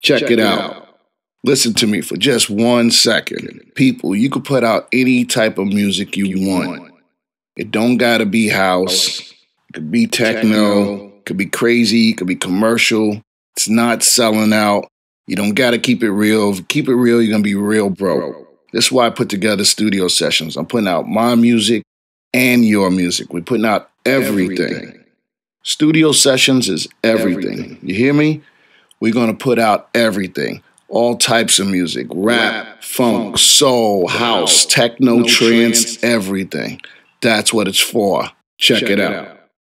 Check, it out. Listen to me for just one second. People, you could put out any type of music you want. It don't gotta be house. It could be techno. It could be crazy. It could be commercial. It's not selling out. You don't gotta keep it real. If you keep it real, you're gonna be real broke. This is why I put together studio sessions. I'm putting out my music and your music. We're putting out everything. Studio sessions is everything. You hear me? We're gonna put out everything. All types of music rap, funk, soul, house, techno, trance, everything. That's what it's for. Check, it out.